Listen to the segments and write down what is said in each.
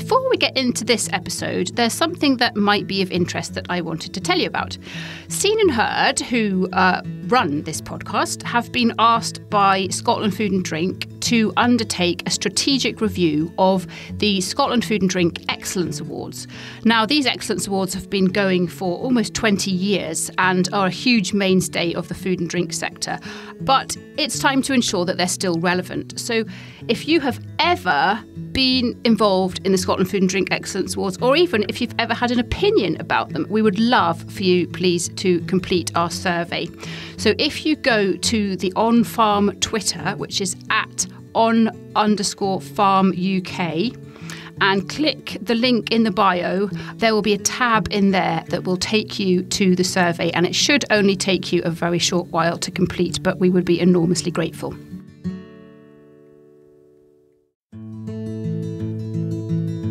before we get into this episode, there's something that might be of interest that I wanted to tell you about. Scene and Herd, who uh, run this podcast, have been asked by Scotland Food and Drink to undertake a strategic review of the Scotland Food and Drink Excellence Awards. Now, these Excellence Awards have been going for almost 20 years and are a huge mainstay of the food and drink sector, but it's time to ensure that they're still relevant. So, if you have ever been involved in the Scotland Food and Drink Excellence Awards, or even if you've ever had an opinion about them, we would love for you, please, to complete our survey. So if you go to the On Farm Twitter, which is at on underscore farm UK, and click the link in the bio, there will be a tab in there that will take you to the survey, and it should only take you a very short while to complete, but we would be enormously grateful.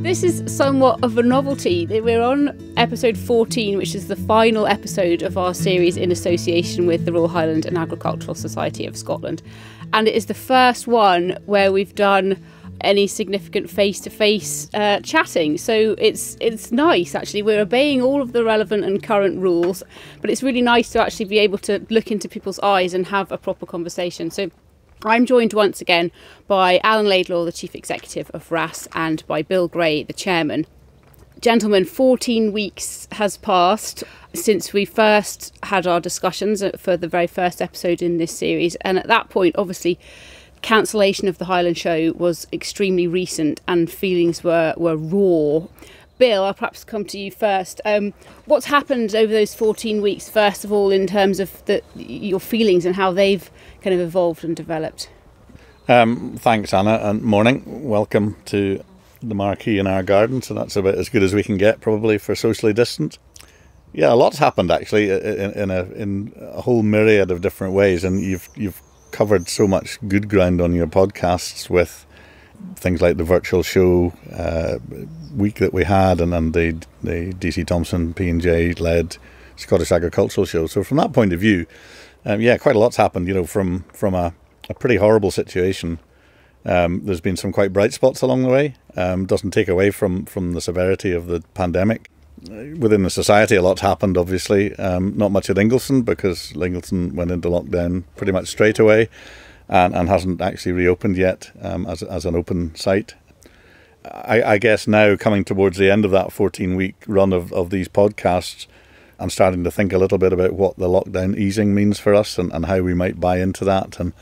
This is somewhat of a novelty. We're on episode 14, which is the final episode of our series in association with the Royal Highland and Agricultural Society of Scotland. And it is the first one where we've done any significant face-to-face uh, chatting. So it's it's nice actually. We're obeying all of the relevant and current rules, but it's really nice to actually be able to look into people's eyes and have a proper conversation. So I'm joined once again by Alan Laidlaw, the Chief Executive of RHASS, and by Bill Gray, the Chairman. Gentlemen, 14 weeks has passed since we first had our discussions for the very first episode in this series, and at that point, obviously, cancellation of the Highland Show was extremely recent and feelings were, were raw. Bill, I'll perhaps come to you first. Um, what's happened over those 14 weeks, first of all, in terms of the, your feelings and how they've kind of evolved and developed? Um, thanks, Anna, and morning. Welcome to the marquee in our garden. So that's about as good as we can get, probably, for socially distant. Yeah, a lot's happened actually in, in a in a whole myriad of different ways, and you've you've covered so much good ground on your podcasts with things like the virtual show uh, week that we had, and then the the DC Thomson P and J led Scottish agricultural show. So from that point of view, um, yeah, quite a lot's happened. You know, from from a, a pretty horrible situation. Um, there's been some quite bright spots along the way. Um, doesn't take away from from the severity of the pandemic. Within the society, a lot's happened. Obviously, um, not much at Ingliston because Ingliston went into lockdown pretty much straight away and, and hasn't actually reopened yet um, as, as an open site. I, I, guess now coming towards the end of that 14 week run of, of these podcasts, I'm starting to think a little bit about what the lockdown easing means for us and, and how we might buy into that. And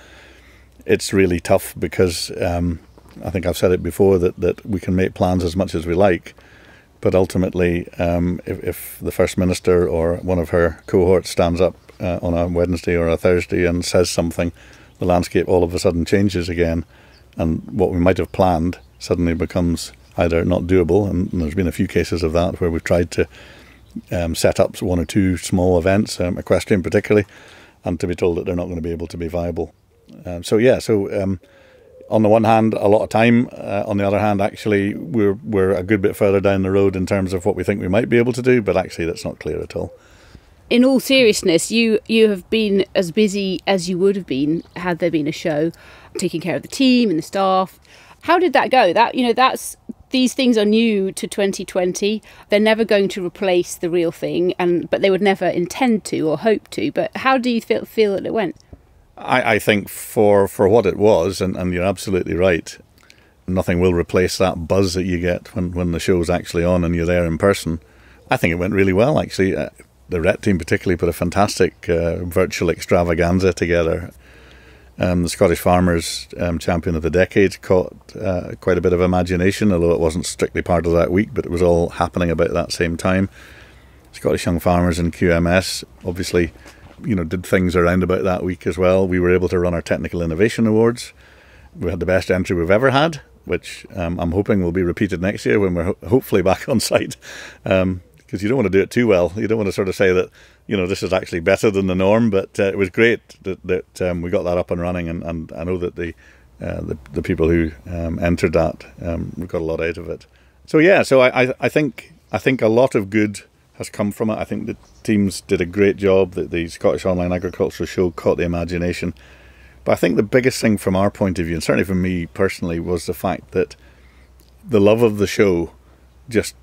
it's really tough because um, I think I've said it before that, that we can make plans as much as we like. But ultimately, um, if, if, the First Minister or one of her cohorts stands up uh, on a Wednesday or a Thursday and says something the landscape all of a sudden changes again, and what we might have planned suddenly becomes either not doable. And, there's been a few cases of that where we've tried to um, set up one or two small events, um, equestrian particularly, and to be told that they're not going to be able to be viable. Um, so yeah, so um, on the one hand, a lot of time. Uh, on the other hand, actually, we're we're a good bit further down the road in terms of what we think we might be able to do, but actually, that's not clear at all in all seriousness, you you have been as busy as you would have been had there been a show, taking care of the team and the staff. How did that go? That you know, that's these things are new to 2020. They're never going to replace the real thing, and but they would never intend to or hope to. But how do you feel feel that it went? I, I think for for what it was, and, and you're absolutely right. Nothing will replace that buzz that you get when, when the show's actually on and you're there in person. I think it went really well, actually. Uh, the RHET team particularly put a fantastic uh, virtual extravaganza together. Um, the Scottish Farmers um, Champion of the Decade caught uh, quite a bit of imagination, although it wasn't strictly part of that week, but it was all happening about that same time. Scottish Young Farmers and QMS obviously, you know, did things around about that week as well. We were able to run our Technical Innovation Awards. We had the best entry we've ever had, which um, I'm hoping will be repeated next year when we're ho- hopefully back on site. Um, because you don't want to do it too well. You don't want to sort of say that you know this is actually better than the norm. But uh, it was great that, that um, we got that up and running, and, and I know that the uh, the, the people who um, entered that um, we got a lot out of it. So yeah, so I, I, I think I think a lot of good has come from it. I think the teams did a great job. That the Scottish Online Agricultural Show caught the imagination. But I think the biggest thing from our point of view, and certainly from me personally, was the fact that the love of the show just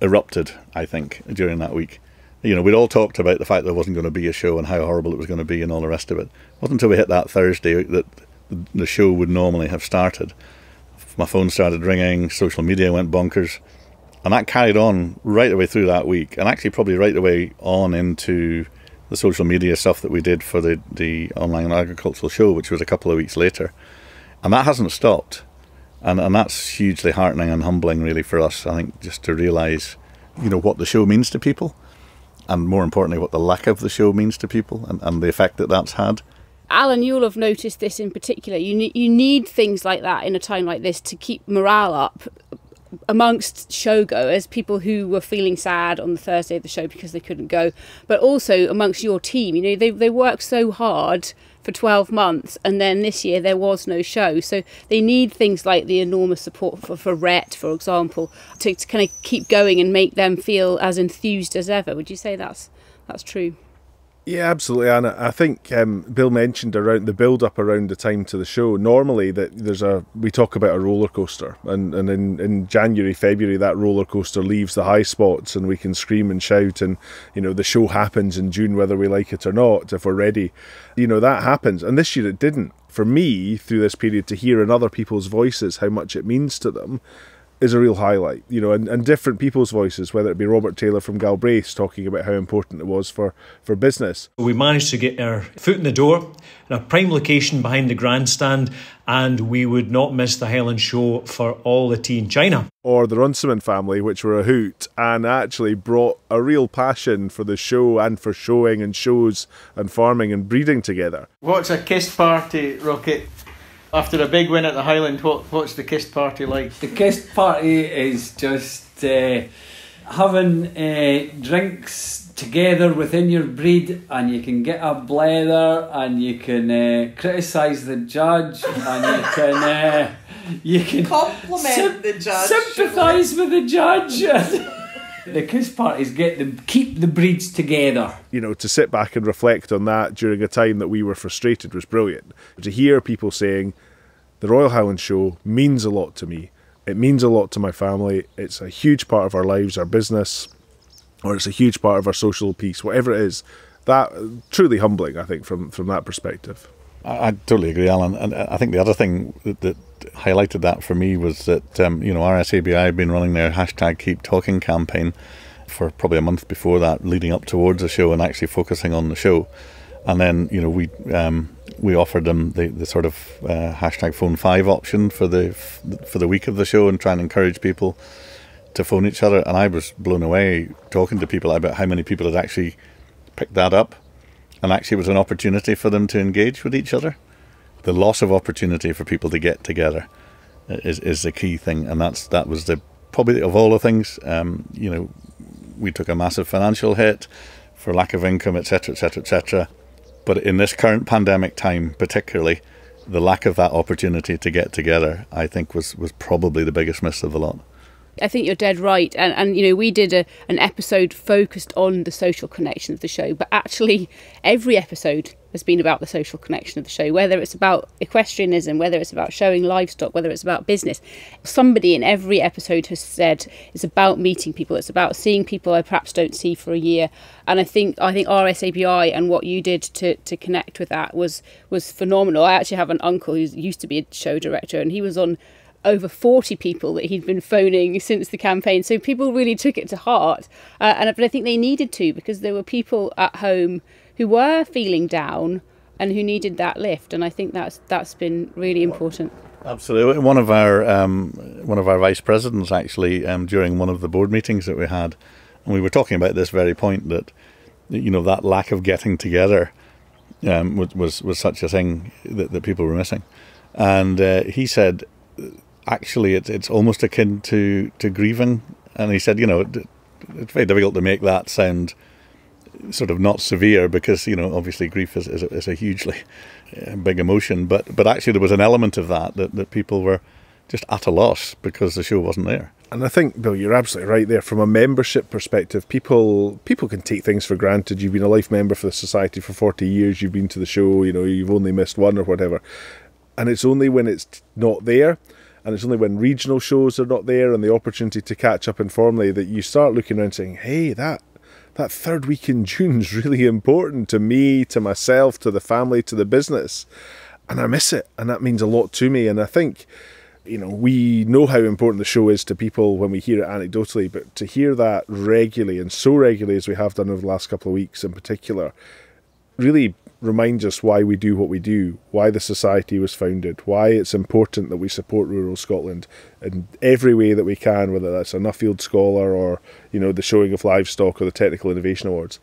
erupted. I think during that week. You know, we'd all talked about the fact there wasn't going to be a show and how horrible it was going to be and all the rest of it. It wasn't until we hit that Thursday that the show would normally have started. My phone started ringing, social media went bonkers, and that carried on right away through that week, and actually probably right away on into the social media stuff that we did for the, the online agricultural show, which was a couple of weeks later. And that hasn't stopped. And, and that's hugely heartening and humbling, really, for us, I think, just to realise, you know, what the show means to people, and more importantly, what the lack of the show means to people and, and the effect that that's had. Alan, you'll have noticed this in particular. You, ne- you need things like that in a time like this to keep morale up amongst showgoers, people who were feeling sad on the Thursday of the show because they couldn't go, but also amongst your team. You know, they, they work so hard for 12 months and then this year there was no show. So they need things like the enormous support for, for RHET, for example, to, to kind of keep going and make them feel as enthused as ever. Would you say that's that's true? Yeah, absolutely, and I think um, Bill mentioned around the build up around the time to the show. Normally, that there's a we talk about a roller coaster, and and in, in January, February, that roller coaster leaves the high spots, and we can scream and shout, and you know the show happens in June whether we like it or not, if we're ready. You know that happens, and this year it didn't. For me, through this period, to hear in other people's voices how much it means to them is a real highlight, you know, and, and different people's voices, whether it be Robert Taylor from Galbraith talking about how important it was for, for business. We managed to get our foot in the door in a prime location behind the grandstand, and we would not miss the Highland Show for all the tea in China. Or the Runciman family, which were a hoot and actually brought a real passion for the show and for showing and shows and farming and breeding together. What's a kist party, Rocket? After a big win at the Highland, what, what's the kist party like? The kist party is just uh, having uh, drinks together within your breed, and you can get a blether, and you can uh, criticise the judge, and you can uh, you can compliment the judge, sympathise with the judge. the kist parties get them keep the breeds together. You know, to sit back and reflect on that during a time that we were frustrated was brilliant. To hear people saying, the Royal Highland Show means a lot to me. It means a lot to my family. It's a huge part of our lives, our business, or it's a huge part of our social piece, whatever it is. That truly humbling, I think, from from that perspective. I, I totally agree, Alan. And I think the other thing that, that highlighted that for me was that um, you know RSABI had been running their hashtag Keep Talking campaign for probably a month before that, leading up towards the show and actually focusing on the show. And then you know we um, we offered them the, the sort of uh, hashtag phone five option for the for the week of the show and try and encourage people to phone each other. And I was blown away talking to people about how many people had actually picked that up, and actually was an opportunity for them to engage with each other. The loss of opportunity for people to get together is is the key thing, and that's that was the probably of all the things. Um, you know, we took a massive financial hit for lack of income, etc., etc., etc but in this current pandemic time, particularly, the lack of that opportunity to get together, I think, was, was probably the biggest miss of the lot. I think you're dead right. And, and you know, we did a, an episode focused on the social connection of the show, but actually, every episode has been about the social connection of the show, whether it's about equestrianism, whether it's about showing livestock, whether it's about business. Somebody in every episode has said it's about meeting people, it's about seeing people I perhaps don't see for a year. And I think I think RSABI and what you did to, to connect with that was was phenomenal. I actually have an uncle who used to be a show director and he was on over 40 people that he'd been phoning since the campaign. So people really took it to heart. Uh, and but I think they needed to because there were people at home who were feeling down and who needed that lift. And I think that's that's been really important. Absolutely. One of our um, one of our vice presidents actually um, during one of the board meetings that we had, and we were talking about this very point that you know that lack of getting together um, was, was was such a thing that, that people were missing, and uh, he said actually it's it's almost akin to to grieving. And he said, you know, it's very difficult to make that sound sort of not severe because you know obviously grief is is a, is a hugely uh, big emotion, but but actually there was an element of that that that people were just at a loss because the show wasn't there. And I think, Bill, you're absolutely right there. From a membership perspective, people people can take things for granted. You've been a life member for the society for 40 years. You've been to the show. You know, you've only missed one or whatever. And it's only when it's not there And it's only when regional shows are not there and the opportunity to catch up informally that you start looking around saying, hey, that that third week in June is really important to me, to myself, to the family, to the business. And I miss it. And that means a lot to me. And I think, you know, we know how important the show is to people when we hear it anecdotally, but to hear that regularly and so regularly as we have done over the last couple of weeks in particular really reminds us why we do what we do, why the society was founded, why it's important that we support rural Scotland in every way that we can, whether that's a Nuffield Scholar or you know the showing of livestock or the Technical Innovation Awards.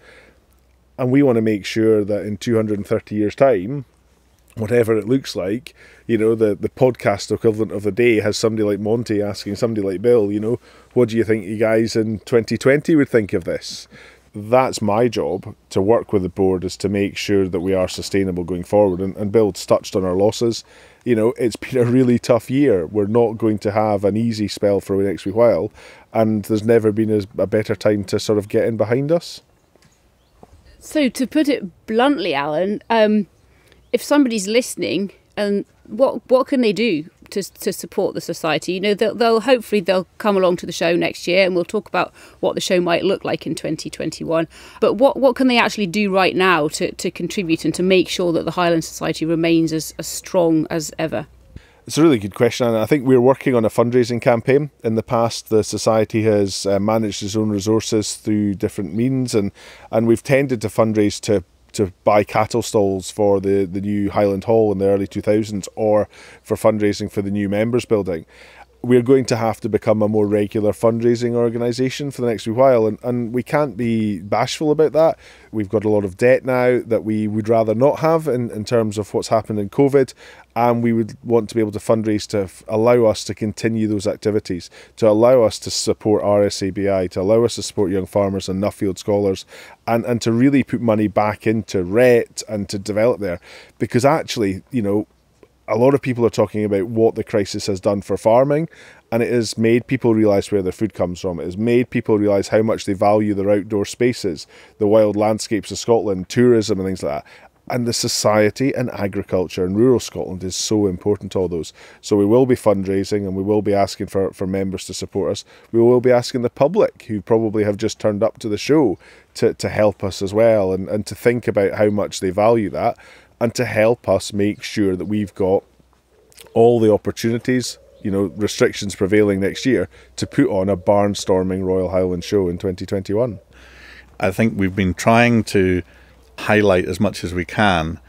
And we want to make sure that in 230 years' time, whatever it looks like, you know, the, the podcast equivalent of the day has somebody like Monty asking somebody like Bill, you know, what do you think you guys in 2020 would think of this? That's my job to work with the board is to make sure that we are sustainable going forward. And, and touched on our losses. You know, it's been a really tough year. We're not going to have an easy spell for the next wee while, and there's never been a, a better time to sort of get in behind us. So, to put it bluntly, Alan, um, if somebody's listening, and what what can they do to, to support the society. You know, they'll, they'll hopefully they'll come along to the show next year, and we'll talk about what the show might look like in 2021. But what what can they actually do right now to, to contribute and to make sure that the Highland Society remains as, as strong as ever? It's a really good question, and I think we're working on a fundraising campaign. In the past, the society has uh, managed its own resources through different means, and and we've tended to fundraise to to buy cattle stalls for the, the new Highland Hall in the early 2000s or for fundraising for the new members building. We're going to have to become a more regular fundraising organisation for the next few while, and, and we can't be bashful about that. We've got a lot of debt now that we would rather not have in, in terms of what's happened in COVID, and we would want to be able to fundraise to allow us to continue those activities, to allow us to support RSABI, to allow us to support young farmers and Nuffield scholars, and, and to really put money back into RHET and to develop there. Because actually, you know, a lot of people are talking about what the crisis has done for farming, and it has made people realise where their food comes from. It has made people realise how much they value their outdoor spaces, the wild landscapes of Scotland, tourism, and things like that and the society and agriculture in rural Scotland is so important to all those. So we will be fundraising and we will be asking for, for members to support us. We will be asking the public who probably have just turned up to the show to, to help us as well and, and to think about how much they value that and to help us make sure that we've got all the opportunities, you know, restrictions prevailing next year to put on a barnstorming Royal Highland show in 2021. I think we've been trying to highlight as much as we can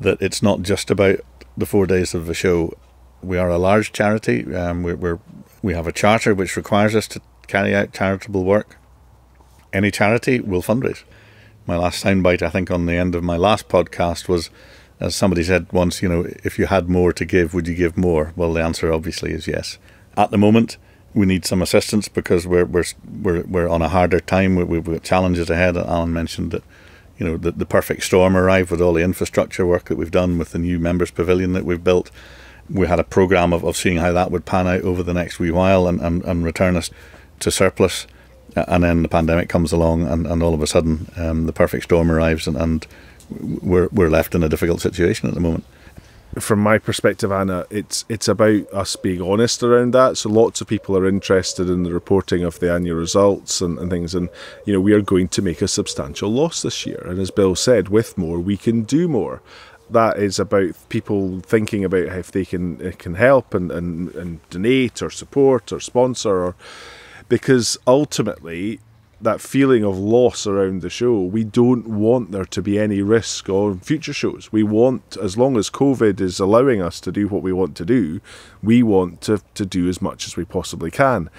that it's not just about the four days of the show. We are a large charity. Um, we're, we're, we have a charter which requires us to carry out charitable work. Any charity will fundraise. My last soundbite, I think, on the end of my last podcast was, as somebody said once, you know, if you had more to give, would you give more? Well, the answer obviously is yes. At the moment, we need some assistance because we're we're we're, we're on a harder time. We, we've got challenges ahead. Alan mentioned that you know, the, the perfect storm arrived with all the infrastructure work that we've done with the new members pavilion that we've built. We had a program of, of seeing how that would pan out over the next wee while and, and, and return us to surplus. And then the pandemic comes along, and, and all of a sudden, um, the perfect storm arrives, and, and we're, we're left in a difficult situation at the moment from my perspective, Anna, it's it's about us being honest around that. So lots of people are interested in the reporting of the annual results and, and things, and you know we are going to make a substantial loss this year. And as Bill said, with more we can do more. That is about people thinking about if they can uh, can help and, and, and donate or support or sponsor or because ultimately that feeling of loss around the show. We don't want there to be any risk on future shows. We want, as long as COVID is allowing us to do what we want to do, we want to, to do as much as we possibly can.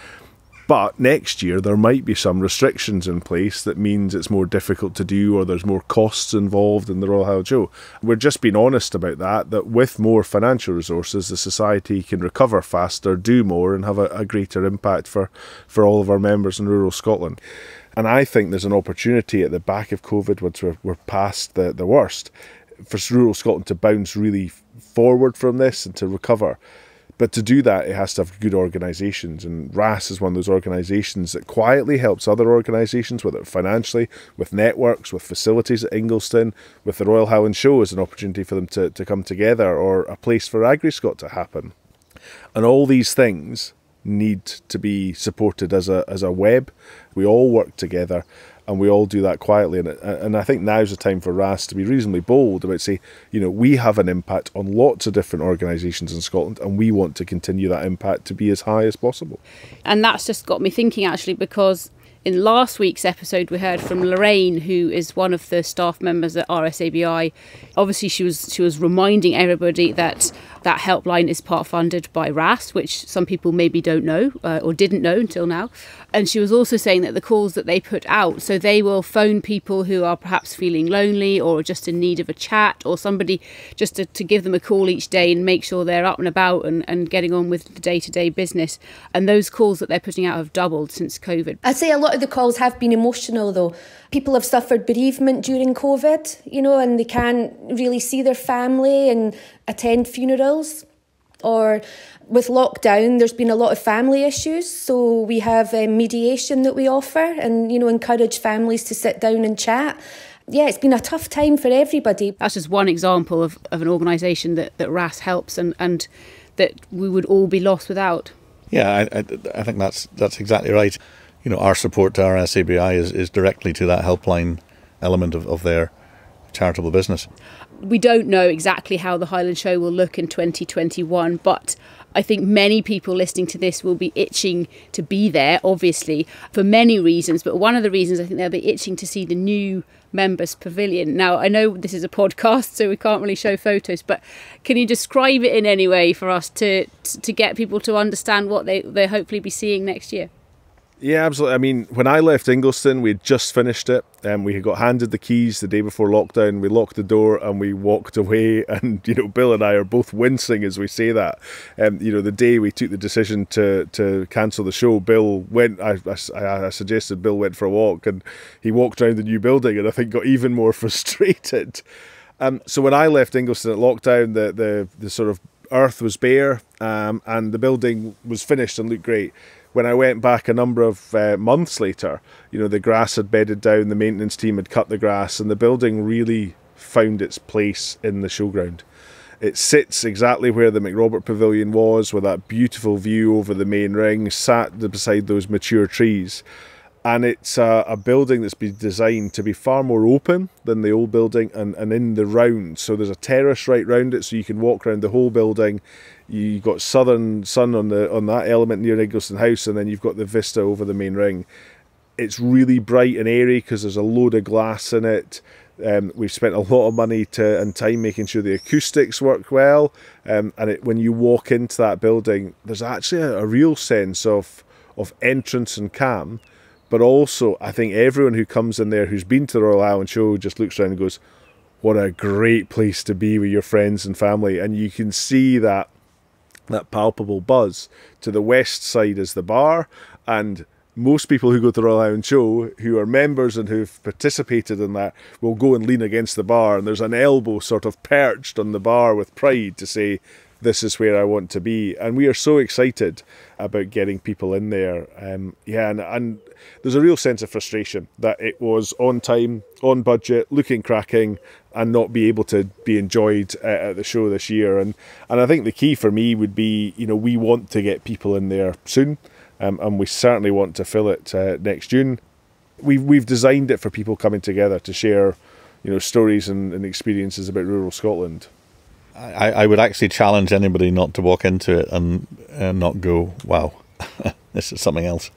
But next year, there might be some restrictions in place that means it's more difficult to do or there's more costs involved in the Royal Highland Show. We're just being honest about that, that with more financial resources, the Society can recover faster, do more, and have a, a greater impact for, for all of our members in rural Scotland. And I think there's an opportunity at the back of COVID, once we're, we're past the, the worst, for rural Scotland to bounce really forward from this and to recover. But to do that, it has to have good organisations. And RHASS is one of those organisations that quietly helps other organisations, whether financially, with networks, with facilities at Ingliston, with the Royal Highland Show as an opportunity for them to, to come together, or a place for AgriScot to happen. And all these things need to be supported as a as a web. We all work together and we all do that quietly. And, and I think now's the time for RHASS to be reasonably bold about say, you know, we have an impact on lots of different organisations in Scotland, and we want to continue that impact to be as high as possible. And that's just got me thinking actually because in last week's episode, we heard from Lorraine, who is one of the staff members at RSABI. Obviously, she was she was reminding everybody that that helpline is part funded by RHASS, which some people maybe don't know uh, or didn't know until now. And she was also saying that the calls that they put out, so they will phone people who are perhaps feeling lonely or just in need of a chat or somebody just to, to give them a call each day and make sure they're up and about and, and getting on with the day to day business. And those calls that they're putting out have doubled since COVID. I'd say a lot of the calls have been emotional though. People have suffered bereavement during COVID, you know, and they can't really see their family and attend funerals. Or with lockdown, there's been a lot of family issues, so we have um, mediation that we offer and, you know, encourage families to sit down and chat. Yeah, it's been a tough time for everybody. That's just one example of, of an organisation that, that RHASS helps and, and that we would all be lost without. Yeah, I, I, I think that's that's exactly right. You know, our support to RSABI is, is directly to that helpline element of, of their charitable business we don't know exactly how the Highland Show will look in 2021, but I think many people listening to this will be itching to be there, obviously, for many reasons. But one of the reasons I think they'll be itching to see the new members pavilion. Now, I know this is a podcast, so we can't really show photos, but can you describe it in any way for us to to get people to understand what they they hopefully be seeing next year? Yeah, absolutely. I mean, when I left Ingliston, we had just finished it, and we got handed the keys the day before lockdown. We locked the door and we walked away. And you know, Bill and I are both wincing as we say that. And um, you know, the day we took the decision to to cancel the show, Bill went. I, I, I suggested Bill went for a walk, and he walked around the new building, and I think got even more frustrated. Um, so when I left Ingliston at lockdown, the the the sort of earth was bare, um, and the building was finished and looked great when I went back a number of uh, months later, you know, the grass had bedded down, the maintenance team had cut the grass, and the building really found its place in the showground. It sits exactly where the McRobert Pavilion was, with that beautiful view over the main ring, sat beside those mature trees and it's a, a, building that's been designed to be far more open than the old building and, and in the round. So there's a terrace right round it, so you can walk around the whole building. You've got southern sun on the on that element near Ingliston House, and then you've got the vista over the main ring. It's really bright and airy because there's a load of glass in it. Um, we've spent a lot of money to and time making sure the acoustics work well. Um, and it, when you walk into that building, there's actually a, a real sense of of entrance and calm but also, I think everyone who comes in there who's been to the Royal Highland Show just looks around and goes, "What a great place to be with your friends and family." And you can see that that palpable buzz. To the west side is the bar, and most people who go to the Royal Highland Show, who are members and who've participated in that, will go and lean against the bar, and there's an elbow sort of perched on the bar with pride to say, this is where I want to be. And we are so excited about getting people in there. Um, yeah, and, and there's a real sense of frustration that it was on time, on budget, looking cracking, and not be able to be enjoyed uh, at the show this year. And and I think the key for me would be, you know, we want to get people in there soon, um, and we certainly want to fill it uh, next June. We've we've designed it for people coming together to share, you know, stories and, and experiences about rural Scotland. I, I would actually challenge anybody not to walk into it and, and not go, wow, this is something else.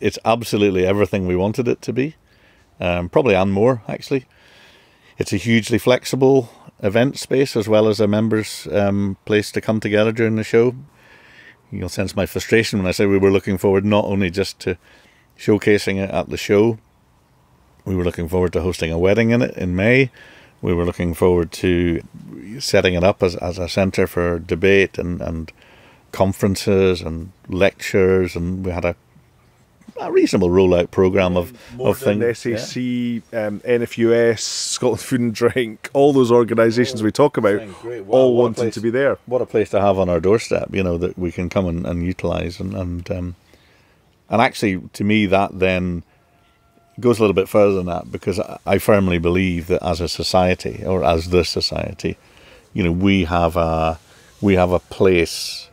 It's absolutely everything we wanted it to be, um, probably and more, actually. It's a hugely flexible event space as well as a members' um, place to come together during the show. You'll sense my frustration when I say we were looking forward not only just to showcasing it at the show, we were looking forward to hosting a wedding in it in May we were looking forward to setting it up as, as a centre for debate and, and conferences and lectures, and we had a, a reasonable rollout program of, More of things. SAC, yeah. um, NFUS, Scotland Food and Drink, all those organisations oh, we talk about, all wanting place, to be there. What a place to have on our doorstep, you know, that we can come and, and utilise. And, and, um, and actually, to me, that then goes a little bit further than that because I firmly believe that as a society or as the society, you know, we have a we have a place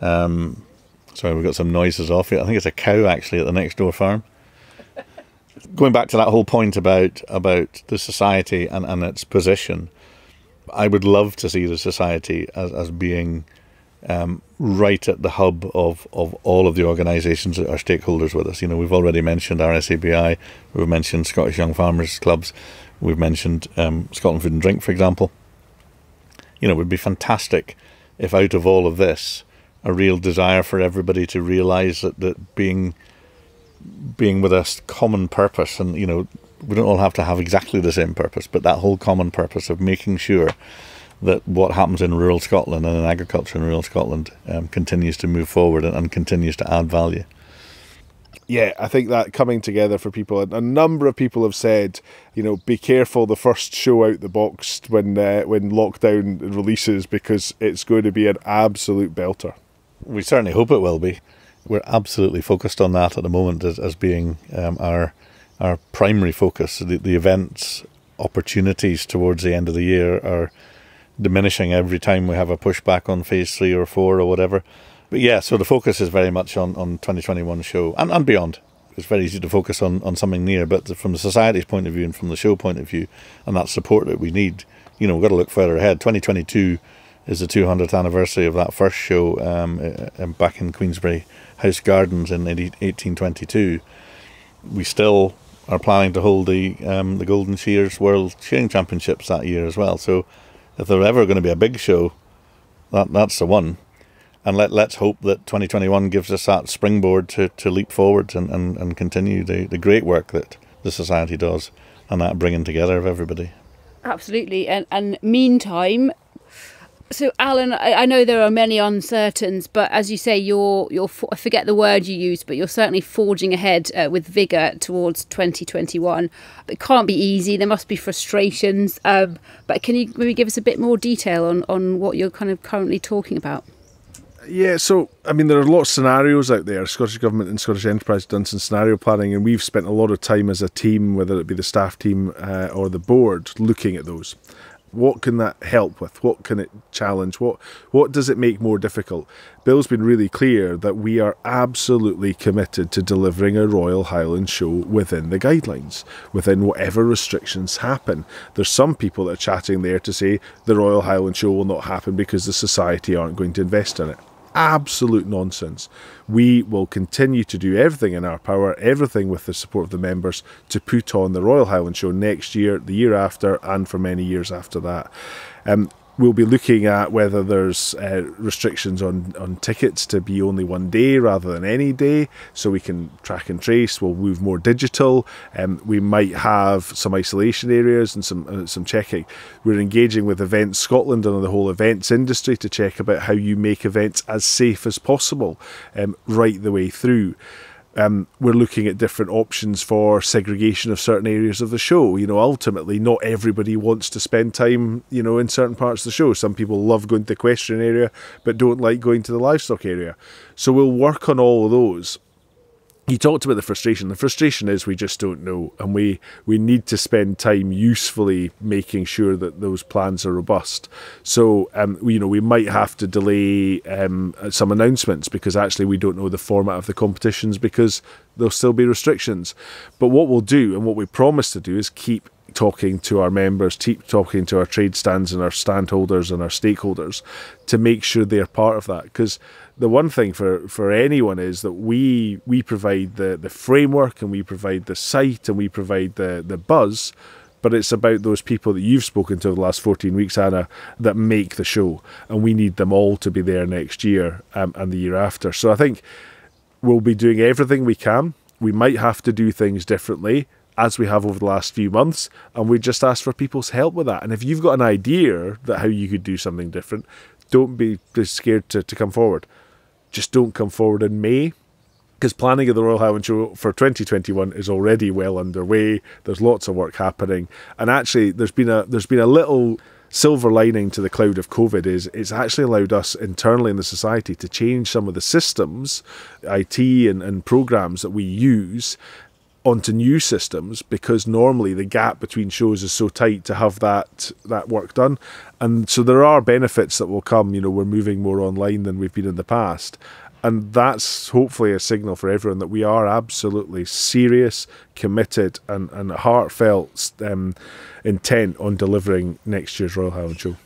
Um, sorry, we've got some noises off here. I think it's a cow actually at the next door farm. Going back to that whole point about about the society and, and its position, I would love to see the society as, as being um, right at the hub of, of all of the organisations that are stakeholders with us. You know, we've already mentioned RSABI, we've mentioned Scottish Young Farmers Clubs, we've mentioned um, Scotland Food and Drink, for example. You know, it would be fantastic if out of all of this, a real desire for everybody to realise that, that being being with a common purpose, and you know, we don't all have to have exactly the same purpose, but that whole common purpose of making sure that what happens in rural Scotland and in agriculture in rural Scotland um, continues to move forward and, and, continues to add value. Yeah, I think that coming together for people, and a number of people have said, you know, be careful the first show out the box when uh, when lockdown releases because it's going to be an absolute belter. We certainly hope it will be. We're absolutely focused on that at the moment as, as being um, our our primary focus. The, the events opportunities towards the end of the year are diminishing every time we have a pushback on phase three or four or whatever. But yeah, so the focus is very much on, on 2021 show and, and beyond. It's very easy to focus on, on something near, but from the society's point of view and from the show point of view, and that support that we need, you know, we've got to look further ahead. 2022 is the 200th anniversary of that first show um, uh, back in Queensberry House Gardens in 1822. We still are planning to hold the um, the Golden Shears World Shearing Championships that year as well. So if there's ever going to be a big show, that that's the one. And let let's hope that 2021 gives us that springboard to, to leap forward and, and, and continue the, the great work that the society does and that bringing together of everybody. Absolutely. And and meantime, so, Alan, I, I, know there are many uncertains, but as you say, you're you're I forget the word you used, but you're certainly forging ahead uh, with vigor towards 2021. It can't be easy. There must be frustrations. Um, but can you maybe give us a bit more detail on on what you're kind of currently talking about? Yeah, so I mean, there are a lot of scenarios out there. Scottish Government and Scottish Enterprise have done some scenario planning, and we've spent a lot of time as a team, whether it be the staff team uh, or the board, looking at those. What can that help with? What can it challenge? What what does it make more difficult? Bill's been really clear that we are absolutely committed to delivering a Royal Highland show within the guidelines, within whatever restrictions happen. There's some people that are chatting there to say the Royal Highland show will not happen because the society aren't going to invest in it absolute nonsense. We will continue to do everything in our power, everything with the support of the members, to put on the Royal Highland Show next year, the year after, and for many years after that. Um, we'll be looking at whether there's uh, restrictions on, on tickets to be only one day rather than any day, so we can track and trace. We'll move more digital. Um, we might have some isolation areas and some uh, some checking. We're engaging with Events Scotland and the whole events industry to check about how you make events as safe as possible um, right the way through. Um, we're looking at different options for segregation of certain areas of the show. You know, ultimately, not everybody wants to spend time, you know, in certain parts of the show. Some people love going to the question area, but don't like going to the livestock area. So we'll work on all of those you talked about the frustration. The frustration is we just don't know, and we we need to spend time usefully making sure that those plans are robust. So, um, we, you know, we might have to delay um, some announcements because actually we don't know the format of the competitions because there'll still be restrictions. But what we'll do, and what we promise to do, is keep talking to our members, keep talking to our trade stands and our standholders and our stakeholders to make sure they're part of that because the one thing for, for anyone is that we we provide the, the framework and we provide the site and we provide the, the buzz, but it's about those people that you've spoken to the last 14 weeks, Anna, that make the show. And we need them all to be there next year um, and the year after. So I think we'll be doing everything we can. We might have to do things differently as we have over the last few months, and we just ask for people's help with that. And if you've got an idea that how you could do something different, don't be scared to, to come forward just don't come forward in May because planning of the Royal Highland Show for 2021 is already well underway. There's lots of work happening, and actually, there's been a there's been a little silver lining to the cloud of COVID is it's actually allowed us internally in the society to change some of the systems, IT and, and programs that we use onto new systems because normally the gap between shows is so tight to have that that work done. And so there are benefits that will come you know we're moving more online than we've been in the past. And that's hopefully a signal for everyone that we are absolutely serious committed and, and heartfelt um, intent on delivering next year's Royal Highland Show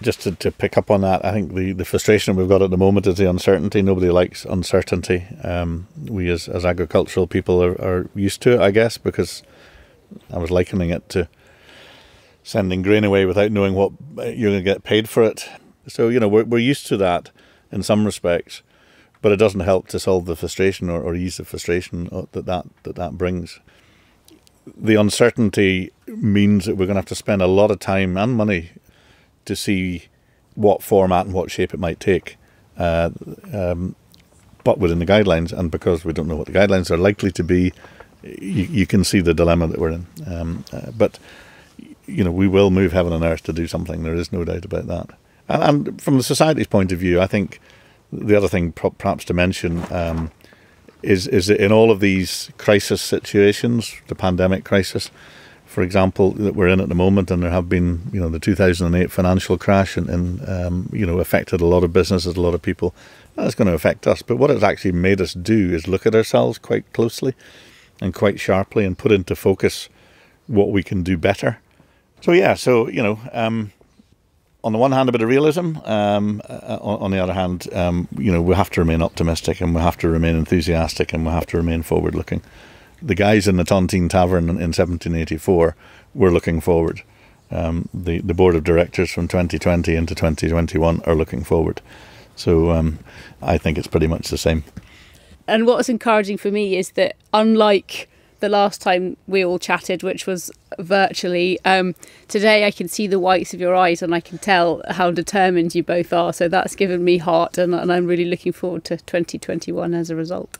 just to, to pick up on that, I think the, the frustration we've got at the moment is the uncertainty. Nobody likes uncertainty. Um, we, as, as agricultural people, are, are used to it, I guess, because I was likening it to sending grain away without knowing what you're going to get paid for it. So, you know, we're, we're used to that in some respects, but it doesn't help to solve the frustration or, or ease the frustration that that, that that brings. The uncertainty means that we're going to have to spend a lot of time and money to see what format and what shape it might take. Uh, um, but within the guidelines, and because we don't know what the guidelines are likely to be, you, you can see the dilemma that we're in. Um, uh, but you know, we will move heaven and earth to do something. There is no doubt about that. And, and from the society's point of view, I think the other thing perhaps to mention um, is is that in all of these crisis situations, the pandemic crisis, for example, that we're in at the moment, and there have been, you know, the 2008 financial crash and, and um, you know, affected a lot of businesses, a lot of people. That's going to affect us. But what it's actually made us do is look at ourselves quite closely and quite sharply and put into focus what we can do better. So, yeah, so, you know, um, on the one hand, a bit of realism. Um, uh, on, on, the other hand, um, you know, we have to remain optimistic and we have to remain enthusiastic and we have to remain forward looking the guys in the Tontine Tavern in, 1784 were looking forward. Um, the the board of directors from 2020 into 2021 are looking forward. So um, I think it's pretty much the same. And what's encouraging for me is that unlike the last time we all chatted, which was virtually, um, today I can see the whites of your eyes and I can tell how determined you both are. So that's given me heart, and, and I'm really looking forward to 2021 as a result.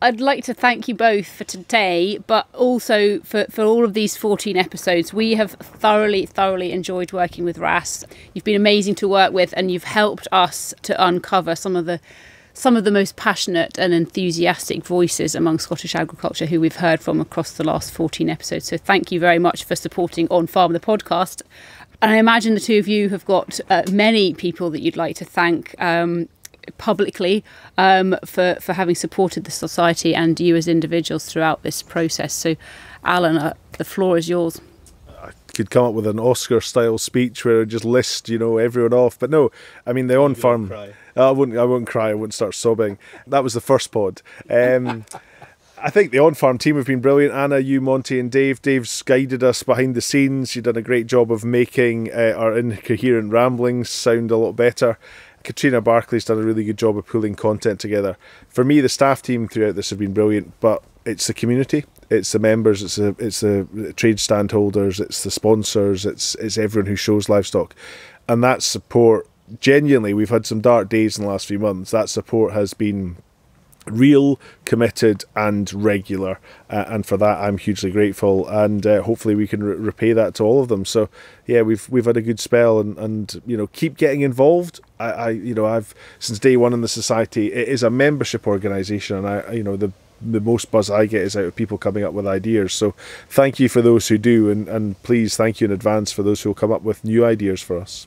I'd like to thank you both for today, but also for, for all of these 14 episodes. We have thoroughly, thoroughly enjoyed working with RHASS. You've been amazing to work with, and you've helped us to uncover some of the some of the most passionate and enthusiastic voices among Scottish agriculture who we've heard from across the last 14 episodes. So thank you very much for supporting On Farm the podcast. And I imagine the two of you have got uh, many people that you'd like to thank um, publicly um, for, for having supported the society and you as individuals throughout this process. So, Alan, uh, the floor is yours. I could come up with an Oscar style speech where I just list, you know, everyone off. But no, I mean, the on farm. I wouldn't. I wouldn't cry. I wouldn't start sobbing. That was the first pod. Um, I think the on farm team have been brilliant. Anna, you, Monty, and Dave. Dave's guided us behind the scenes. You've done a great job of making uh, our incoherent ramblings sound a lot better. Katrina Barclay's done a really good job of pulling content together. For me, the staff team throughout this have been brilliant, but it's the community, it's the members, it's the it's the trade stand holders, it's the sponsors, it's it's everyone who shows livestock, and that support. Genuinely, we've had some dark days in the last few months. That support has been real, committed, and regular. Uh, and for that, I'm hugely grateful. And uh, hopefully, we can re- repay that to all of them. So, yeah, we've we've had a good spell, and, and you know, keep getting involved. I, I you know, I've since day one in the society. It is a membership organisation, and I, you know, the the most buzz I get is out of people coming up with ideas. So, thank you for those who do, and and please thank you in advance for those who will come up with new ideas for us.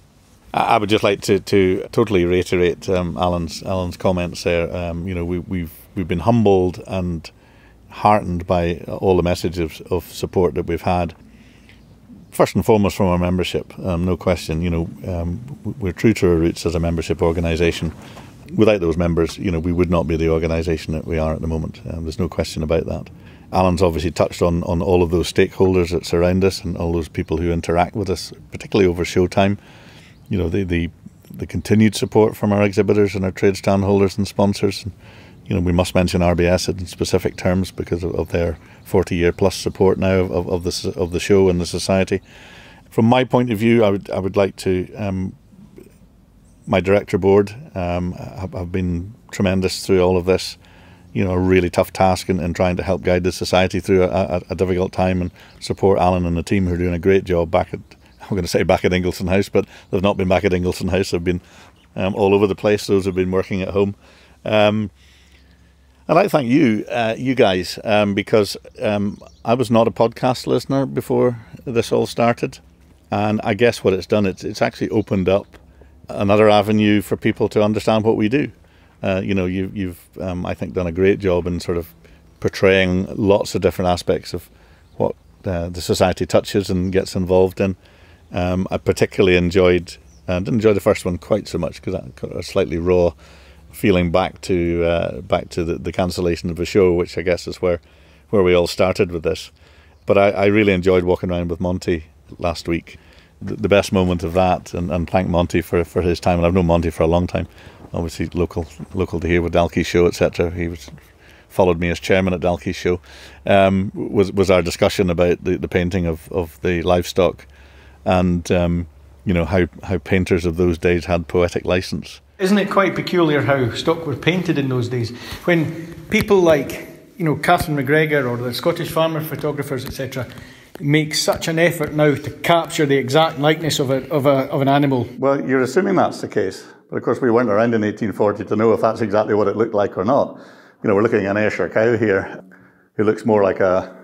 I would just like to, to totally reiterate um, Alan's Alan's comments there. Um, you know, we, we've we've been humbled and heartened by all the messages of support that we've had. First and foremost from our membership, um, no question. You know, um, we're true to our roots as a membership organisation. Without those members, you know, we would not be the organisation that we are at the moment. Um, there's no question about that. Alan's obviously touched on, on all of those stakeholders that surround us and all those people who interact with us, particularly over showtime you know the, the the continued support from our exhibitors and our trade stand holders and sponsors. And, you know, we must mention RBS in specific terms because of, of their 40 year plus support now of, of, the, of the show and the society. From my point of view, I would, I would like to, um, my director board um, have, have, been tremendous through all of this. You know, a really tough task in, in trying to help guide the society through a, a, a difficult time and support Alan and the team who are doing a great job back at I'm going to say back at Ingliston House, but they've not been back at Ingliston House. They've been um, all over the place. Those have been working at home. Um, I'd like to thank you, uh, you guys, um, because um, I was not a podcast listener before this all started, and I guess what it's done, it's it's actually opened up another avenue for people to understand what we do. Uh, you know, you, you've um, I think done a great job in sort of portraying lots of different aspects of what uh, the society touches and gets involved in. Um, I particularly enjoyed, I uh, didn't enjoy the first one quite so much because that got a slightly raw feeling back to uh, back to the, the, cancellation of the show, which I guess is where where we all started with this. But I, I really enjoyed walking around with Monty last week. The, the best moment of that, and, and thank Monty for, for his time. And I've known Monty for a long time. Obviously, local local to here with Dalkeith show, etc. He was followed me as chairman at Dalkeith's show. Um, was was our discussion about the, the painting of, of the livestock, and um, you know how how painters of those days had poetic license isn't it quite peculiar how stock were painted in those days? When people like, you know, Catherine McGregor or the Scottish farmer photographers, etc., make such an effort now to capture the exact likeness of, a, of, a, of an animal. Well, you're assuming that's the case. But of course, we weren't around in 1840 to know if that's exactly what it looked like or not. You know, we're looking at an Ayrshire cow here who looks more like a,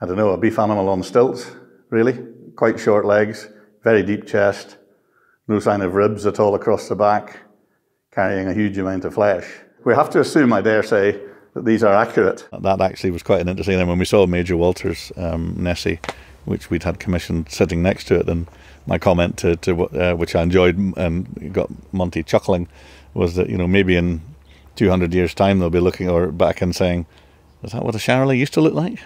I don't know, a beef animal on stilts, really. Quite short legs, very deep chest, no sign of ribs at all across the back carrying a huge amount of flesh. We have to assume, I dare say, that these are accurate. That actually was quite an interesting thing. When we saw Major Walter's um, Nessie, which we'd had commissioned sitting next to it, and my comment to, to uh, which I enjoyed and got Monty chuckling was that you know maybe in 200 years' time they'll be looking or back and saying, "Is that what a Charolais used to look like?"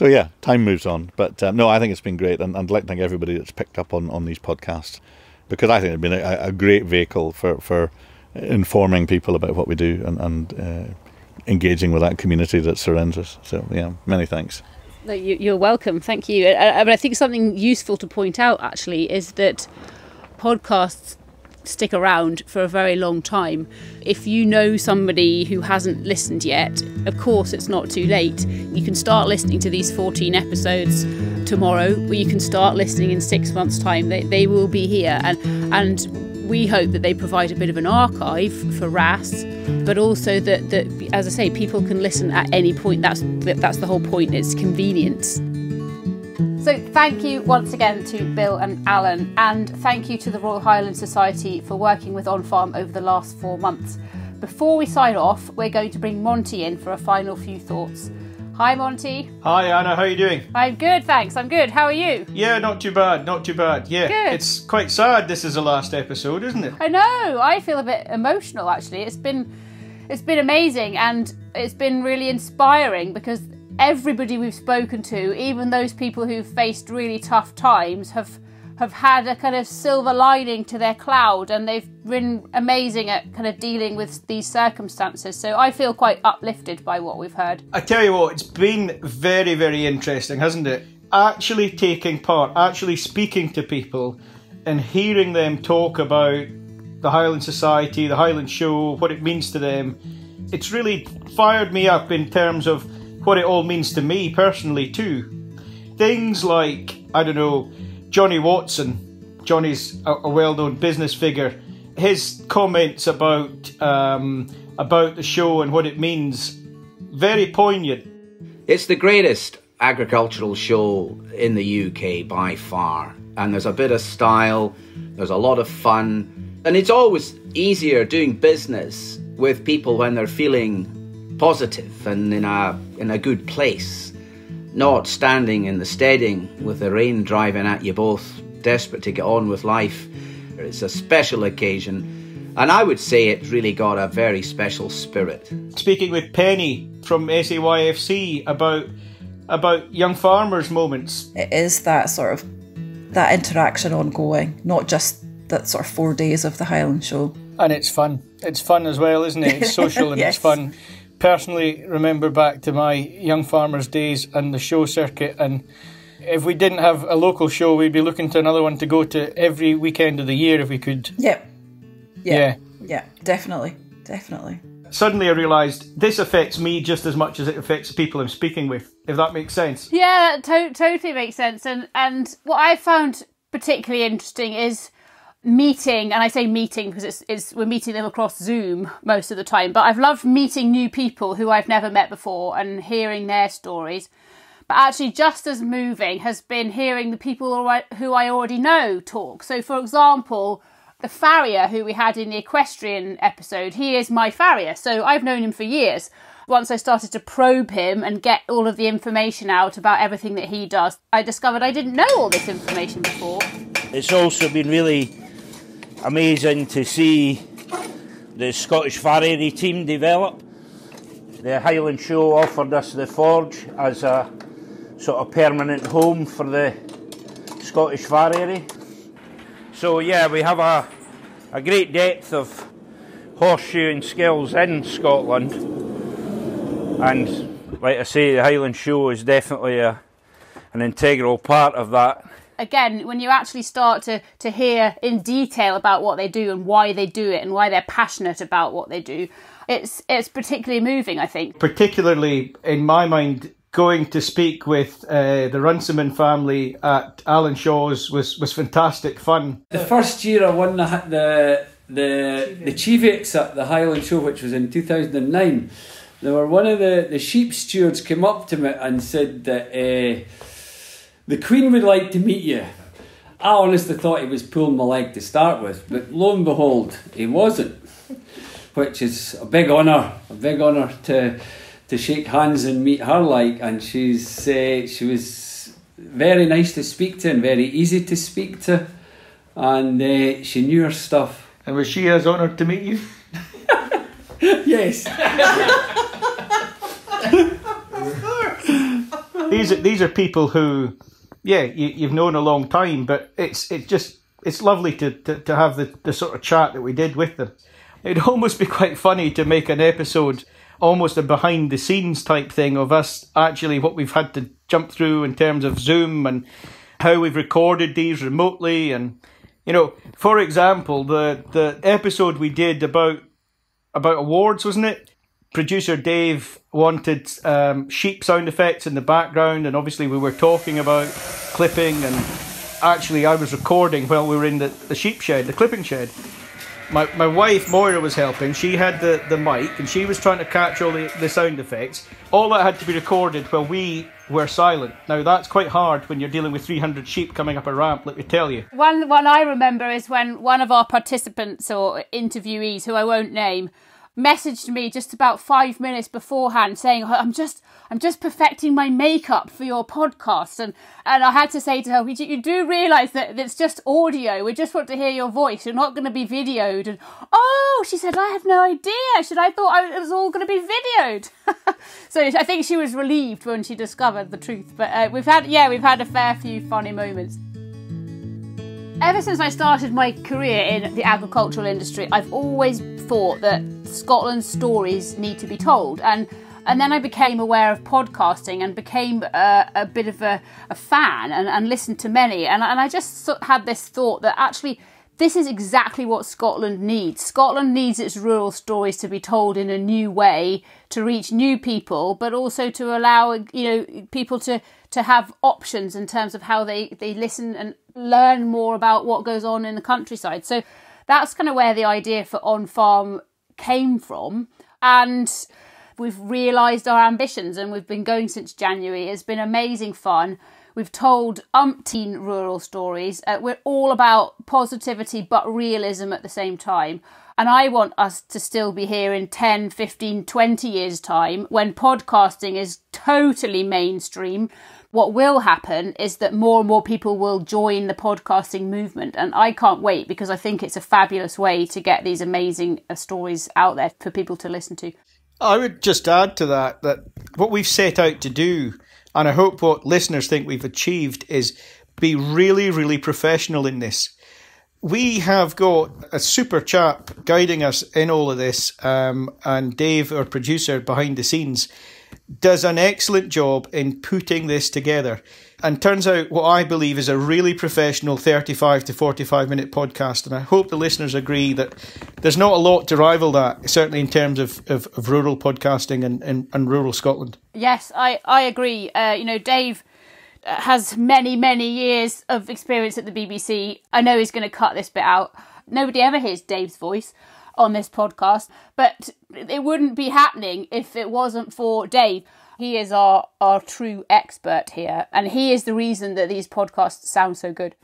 So yeah, time moves on, but um, no, I think it's been great, and, I'd like to thank everybody that's picked up on on these podcasts because I think it's been a, a, great vehicle for, for informing people about what we do and, and uh, engaging with that community that surrounds us. So, yeah, many thanks. You're welcome. Thank you. But I think something useful to point out actually is that podcasts stick around for a very long time. If you know somebody who hasn't listened yet, of course it's not too late. You can start listening to these 14 episodes tomorrow, or you can start listening in six months' time. They, they will be here. And, and we hope that they provide a bit of an archive for RHASS, but also that, that as I say, people can listen at any point. That's, that's the whole point, it's convenience. So, thank you once again to Bill and Alan, and thank you to the Royal Highland Society for working with On Farm over the last four months. Before we sign off, we're going to bring Monty in for a final few thoughts. Hi, Monty. Hi, Anna. How are you doing? I'm good, thanks. I'm good. How are you? Yeah, not too bad. Not too bad. Yeah, good. it's quite sad. This is the last episode, isn't it? I know. I feel a bit emotional. Actually, it's been it's been amazing and it's been really inspiring because everybody we've spoken to, even those people who've faced really tough times, have have had a kind of silver lining to their cloud and they've been amazing at kind of dealing with these circumstances. So I feel quite uplifted by what we've heard. I tell you what, it's been very, very interesting, hasn't it? Actually taking part, actually speaking to people and hearing them talk about the Highland Society, the Highland Show, what it means to them. It's really fired me up in terms of what it all means to me personally too. Things like, I don't know, Johnny Watson, Johnny's a, a well-known business figure, his comments about um, about the show and what it means, very poignant. It's the greatest agricultural show in the UK by far, and there's a bit of style, there's a lot of fun, and it's always easier doing business with people when they're feeling positive and in a in a good place, not standing in the steading with the rain driving at you both, desperate to get on with life. It's a special occasion, and I would say it really got a very special spirit. Speaking with Penny from SAYFC about about young farmers' moments. It is that sort of that interaction ongoing, not just that sort of four days of the Highland Show. And it's fun. It's fun as well, isn't it? It's social and yes. it's fun personally remember back to my young farmers days and the show circuit and if we didn't have a local show we'd be looking to another one to go to every weekend of the year if we could. Yep yeah. Yeah, yeah definitely. Definitely. Suddenly i realized this affects me just as much as it affects the people i'm speaking with if that makes sense. Yeah that to- totally makes sense and and what i found particularly interesting is meeting, and I say meeting because it's, it's we're meeting them across Zoom most of the time. But I've loved meeting new people who I've never met before and hearing their stories. But actually, just as moving has been hearing the people who I already know talk. So, for example, the farrier who we had in the equestrian episode, he is my farrier. So I've known him for years. Once I started to probe him and get all of the information out about everything that he does, I discovered I didn't know all this information before. It's also been really amazing to see the Scottish Farriery team develop. The Highland Show offered us the Forge as a sort of permanent home for the Scottish Farriery. So yeah, we have a, a great depth of horseshoeing skills in Scotland. And like I say, the Highland Show is definitely a, an integral part of that. Again, when you actually start to, to hear in detail about what they do and why they do it and why they're passionate about what they do, it's it's particularly moving, I think. Particularly in my mind, going to speak with uh, the Runciman family at Allanshaws was, was fantastic fun. The first year I won the the the, the Cheviots at the Highland Show, which was in 2009, there were one of the, the sheep stewards came up to me and said that uh, the Queen would like to meet you. I honestly thought he was pulling my leg to start with, but lo and behold, he wasn't, which is a big honour, a big honour to to shake hands and meet her like, and she's uh, she was very nice to speak to and very easy to speak to, and uh, she knew her stuff. And was she as honoured to meet you? yes. these are these are people who, yeah, you, you've known a long time, but it's it's just it's lovely to, to, to have the, the sort of chat that we did with them. It'd almost be quite funny to make an episode almost a behind the scenes type thing of us actually what we've had to jump through in terms of Zoom and how we've recorded these remotely and you know for example the the episode we did about about awards wasn't it producer Dave wanted um, sheep sound effects in the background and obviously we were talking about clipping and actually I was recording while we were in the, the sheep shed the clipping shed my, my wife Moira was helping. She had the, the mic and she was trying to catch all the, the sound effects. All that had to be recorded while we were silent. Now that's quite hard when you're dealing with 300 sheep coming up a ramp, let me tell you. One one I remember is when one of our participants or interviewees, who I won't name, messaged me just about five minutes beforehand saying i'm just i'm just perfecting my makeup for your podcast. And and i had to say to her you do realize that it's just audio. We just want to hear your voice. You're not going to be videoed. And oh she said i have no idea. Should i thought it was all going to be videoed. So i think she was relieved when she discovered the truth. But uh, we've had yeah we've had a fair few funny moments Ever since I started my career in the agricultural industry, I've always thought that Scotland's stories need to be told. And and then I became aware of podcasting and became a, a bit of a, a fan and, and, listened to many. And, and I just had this thought that actually this is exactly what Scotland needs. Scotland needs its rural stories to be told in a new way to reach new people, but also to allow you know people to to have options in terms of how they, they listen and learn more about what goes on in the countryside. So that's kind of where the idea for On Farm came from. And we've realised our ambitions and we've been going since January. It's been amazing fun. We've told umpteen rural stories. Uh, we're all about positivity but realism at the same time. And I want us to still be here in 10, 15, 20 years' time when podcasting is totally mainstream what will happen is that more and more people will join the podcasting movement. And I can't wait because I think it's a fabulous way to get these amazing uh, stories out there for people to listen to. I would just add to that that what we've set out to do, and I hope what listeners think we've achieved, is be really, really professional in this. We have got a super chap guiding us in all of this, um, and Dave, our producer behind the scenes, does an excellent job in putting this together and turns out what I believe is a really professional 35 to 45 minute podcast. And I hope the listeners agree that there's not a lot to rival that, certainly in terms of, of, of rural podcasting and, and, and, rural Scotland. Yes, I, I agree. Uh, you know, Dave. has many, many years of experience at the BBC. I know he's going to cut this bit out. Nobody ever hears Dave's voice on this podcast, but it wouldn't be happening if it wasn't for Dave. He is our, our true expert here, and he is the reason that these podcasts sound so good.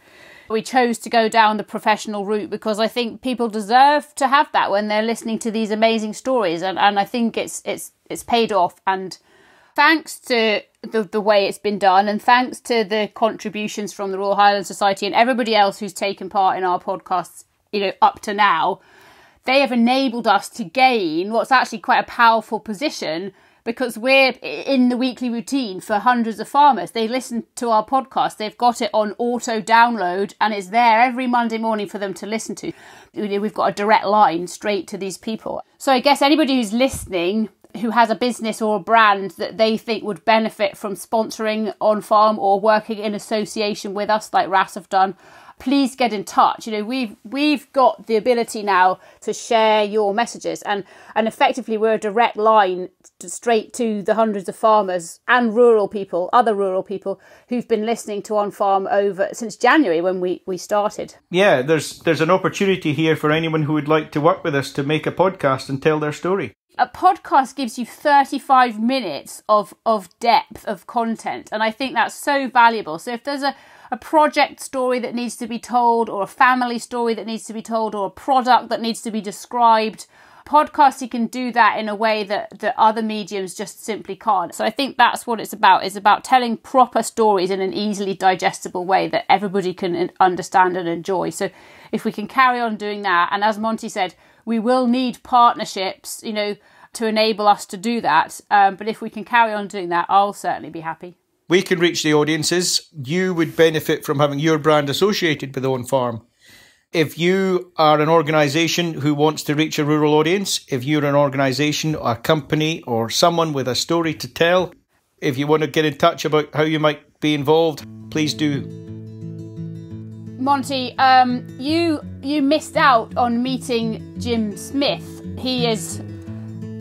We chose to go down the professional route because I think people deserve to have that when they're listening to these amazing stories, and, and I think it's it's it's paid off. And thanks to the, the way it's been done, and thanks to the contributions from the Royal Highland Society and everybody else who's taken part in our podcasts, you know, up to now, they have enabled us to gain what's actually quite a powerful position because we're in the weekly routine for hundreds of farmers. They listen to our podcast, they've got it on auto download, and it's there every Monday morning for them to listen to. We've got a direct line straight to these people. So I guess anybody who's listening who has a business or a brand that they think would benefit from sponsoring on farm or working in association with us, like RHASS have done, please get in touch. You know, we've we've got the ability now to share your messages, and and effectively we're a direct line to, straight to the hundreds of farmers and rural people, other rural people who've been listening to On Farm over since January when we we started. Yeah, there's there's an opportunity here for anyone who would like to work with us to make a podcast and tell their story a podcast gives you 35 minutes of of depth of content and i think that's so valuable so if there's a a project story that needs to be told, or a family story that needs to be told, or a product that needs to be described. Podcasting can do that in a way that, that other mediums just simply can't. So I think that's what it's about. It's about telling proper stories in an easily digestible way that everybody can understand and enjoy. So if we can carry on doing that, and as Monty said, we will need partnerships, you know, to enable us to do that. Um, but if we can carry on doing that, I'll certainly be happy we can reach the audiences. You would benefit from having your brand associated with On Farm. If you are an organisation who wants to reach a rural audience, if you're an organisation, a company, or someone with a story to tell, if you want to get in touch about how you might be involved, please do. Monty, um, you you missed out on meeting Jim Smith. He is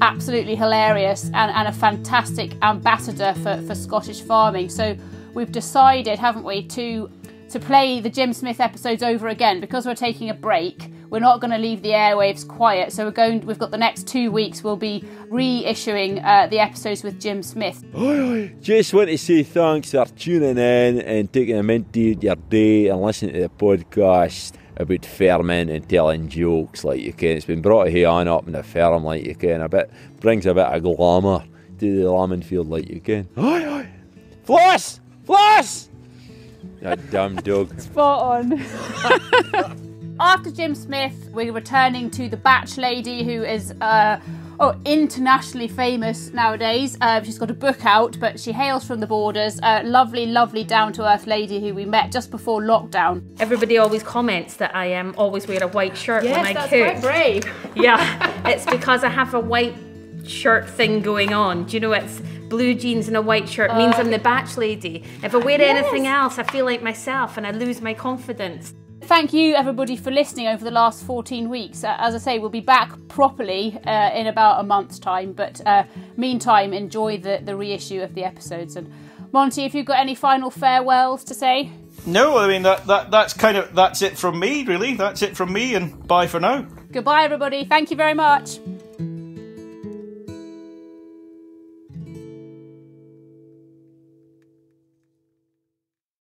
absolutely hilarious and, and a fantastic ambassador for, for Scottish farming. So we've decided, haven't we, to to play the Jim Smith episodes over again because we're taking a break. We're not going to leave the airwaves quiet, so we're going. We've got the next two weeks. We'll be reissuing uh, the episodes with Jim Smith. Just want to say thanks for tuning in and taking a minute your day and listening to the podcast about farming and telling jokes like you can. It's been brought here on up in the farm like you can. A bit brings a bit of glamour to the lambing field like you can. Oi, oi. Floss! Floss! That dumb dog. Spot on. After Jim Smith, we're returning to the Batch Lady, who is uh, oh, internationally famous nowadays. Uh, she's got a book out, but she hails from the borders. Uh, lovely, lovely, down to earth lady who we met just before lockdown. Everybody always comments that I um, always wear a white shirt yes, when I that's cook. Quite brave. Yeah, it's because I have a white shirt thing going on. Do you know it's blue jeans and a white shirt uh, means I'm the batch lady. If I wear yes. anything else, I feel like myself and I lose my confidence. Thank you, everybody, for listening over the last 14 weeks. Uh, as I say, we'll be back properly uh, in about a month's time, but uh, meantime, enjoy the, the reissue of the episodes. And Monty, if you've got any final farewells to say? No, I mean that, that that's kind of that's it from me, really. That's it from me, and bye for now. Goodbye, everybody. Thank you very much.